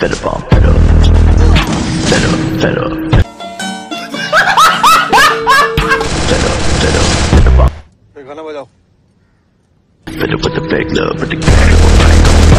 Fed up on fed up. Fed up, fed up. Fed up, गाना बजाओ with the fake love, but the casual